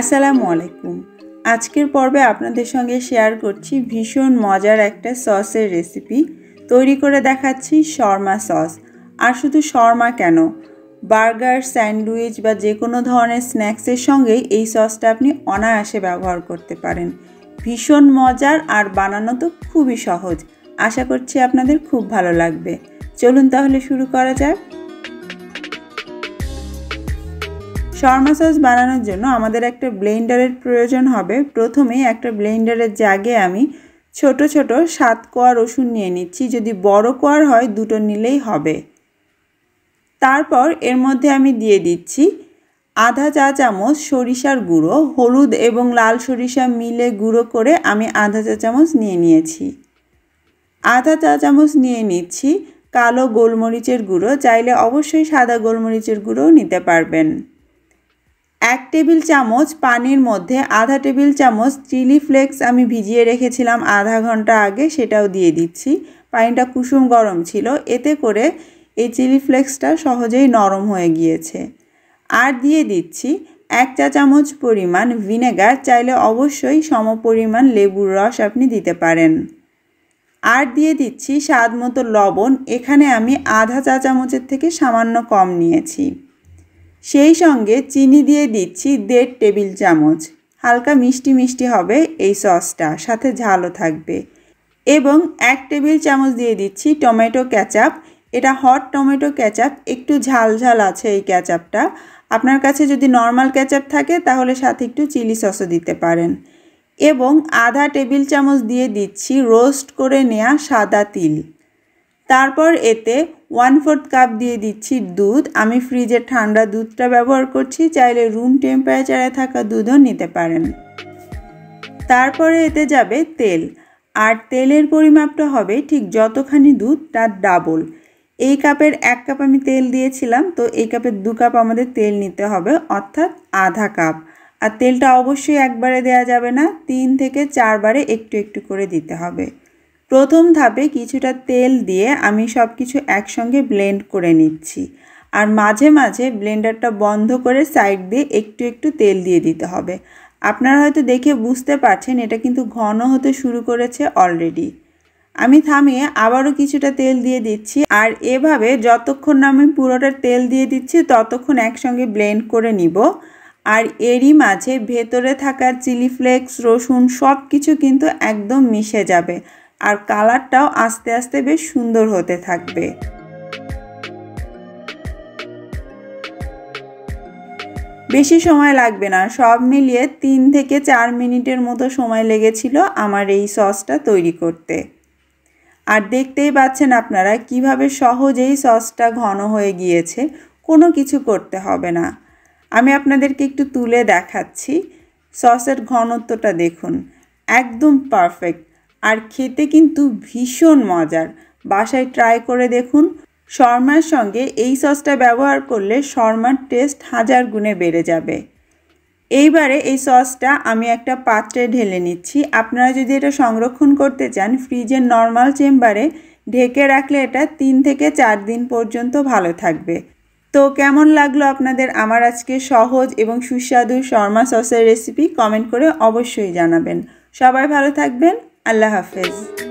আসসালামু আলাইকুম। আজকের পর্বে আপনাদের সঙ্গে শেয়ার করছি ভীষণ মজার একটা সসের রেসিপি তৈরি করে দেখাচ্ছি শর্মা সস আর শুধু শর্মা কেন? বার্গার, স্যান্ডউইচ বা যে কোনো ধরনের স্ন্যাক্সের সঙ্গেই এই সসটা আপনি অনায়াসে ব্যবহার করতে পারেন। ভীষণ মজার আর বানানো তো খুবই সহজ। আশা করছি আপনাদের খুব ভালো লাগবে। চলুন তাহলে শুরু করা যাক। শর্মা সস বানানোর জন্য আমাদের একটা ব্লেন্ডারের প্রয়োজন হবে। প্রথমেই একটা ব্লেন্ডারের জাগে আমি ছোট ছোট সাত কোয়া রসুন নিয়ে নিচ্ছি। যদি বড় কোয়ার হয়, দুটো নিলেই হবে। তারপর এর মধ্যে আমি দিয়ে দিচ্ছি আধা চা চামচ সরিষার গুঁড়ো, হলুদ এবং লাল সরিষা মিলে গুঁড়ো করে আমি আধা চা চামচ নিয়ে নিয়েছি। আধা চা চামচ নিয়ে নিচ্ছি কালো গোলমরিচের গুঁড়ো, চাইলে অবশ্যই সাদা গোলমরিচের গুঁড়োও নিতে পারবেন। এক টেবিল চামচ পানির মধ্যে আধা টেবিল চামচ চিলি ফ্লেক্স আমি ভিজিয়ে রেখেছিলাম আধা ঘণ্টা আগে, সেটাও দিয়ে দিচ্ছি। পানিটা কুসুম গরম ছিল, এতে করে এই চিলি ফ্লেক্সটা সহজেই নরম হয়ে গিয়েছে। আর দিয়ে দিচ্ছি এক চা চামচ পরিমাণ ভিনেগার, চাইলে অবশ্যই সম পরিমাণ লেবুর রস আপনি দিতে পারেন। আর দিয়ে দিচ্ছি স্বাদ মতো লবণ, এখানে আমি আধা চা চামচের থেকে সামান্য কম নিয়েছি। সেই সঙ্গে চিনি দিয়ে দিচ্ছি দেড় টেবিল চামচ। হালকা মিষ্টি মিষ্টি হবে এই সসটা, সাথে ঝালও থাকবে। এবং এক টেবিল চামচ দিয়ে দিচ্ছি টমেটো ক্যাচাপ। এটা হট টমেটো ক্যাচাপ, একটু ঝাল ঝাল আছে এই ক্যাচাপটা। আপনার কাছে যদি নর্মাল ক্যাচাপ থাকে, তাহলে সাথে একটু চিলি সসও দিতে পারেন। এবং আধা টেবিল চামচ দিয়ে দিচ্ছি রোস্ট করে নেওয়া সাদা তিল। তারপর এতে ওয়ান ফোর্থ কাপ দিয়ে দিচ্ছি দুধ। আমি ফ্রিজে ঠান্ডা দুধটা ব্যবহার করছি, চাইলে রুম টেম্পারেচারে থাকা দুধও নিতে পারেন। তারপরে এতে যাবে তেল। আর তেলের পরিমাপটা হবে ঠিক যতখানি দুধ, তার ডাবল এই কাপের এক কাপ আমি তেল দিয়েছিলাম, তো এই কাপের দু কাপ আমাদের তেল নিতে হবে, অর্থাৎ আধা কাপ আর তেলটা অবশ্যই একবারে দেওয়া যাবে না, তিন থেকে চারবারে একটু একটু করে দিতে হবে। প্রথম ধাপে কিছুটা তেল দিয়ে আমি সব কিছু একসঙ্গে ব্লেন্ড করে নিচ্ছি। আর মাঝে মাঝে ব্লেন্ডারটা বন্ধ করে সাইড দিয়ে একটু একটু তেল দিয়ে দিতে হবে। আপনারা হয়তো দেখে বুঝতে পারছেন, এটা কিন্তু ঘন হতে শুরু করেছে অলরেডি আমি থামিয়ে আবারও কিছুটা তেল দিয়ে দিচ্ছি। আর এভাবে যতক্ষণ না আমি পুরোটা তেল দিয়ে দিচ্ছি, ততক্ষণ একসঙ্গে ব্লেন্ড করে নিব। আর এরই মাঝে ভেতরে থাকা চিলি ফ্লেক্স, রসুন সব কিছু কিন্তু একদম মিশে যাবে। আর কালারটাও আস্তে আস্তে বেশ সুন্দর হতে থাকবে। বেশি সময় লাগবে না, সব মিলিয়ে তিন থেকে চার মিনিটের মতো সময় লেগেছিল আমার এই সসটা তৈরি করতে। আর দেখতেই পাচ্ছেন আপনারা কীভাবে সহজেই সসটা ঘন হয়ে গিয়েছে, কোনো কিছু করতে হবে না। আমি আপনাদেরকে একটু তুলে দেখাচ্ছি। সসের ঘনত্বটা দেখুন, একদম পারফেক্ট। আর খেতে কিন্তু ভীষণ মজার। বাসায় ট্রাই করে দেখুন। শর্মার সঙ্গে এই সসটা ব্যবহার করলে শর্মার টেস্ট হাজার গুণে বেড়ে যাবে। এইবারে এই সসটা আমি একটা পাত্রে ঢেলে নিচ্ছি। আপনারা যদি এটা সংরক্ষণ করতে চান ফ্রিজের নর্মাল চেম্বারে ঢেকে রাখলে এটা তিন থেকে চার দিন পর্যন্ত ভালো থাকবে। তো কেমন লাগল আপনাদের আমার আজকে সহজ এবং সুস্বাদু শর্মা সসের রেসিপি কমেন্ট করে অবশ্যই জানাবেন। সবাই ভালো থাকবেন। अल्लाह हाफिज़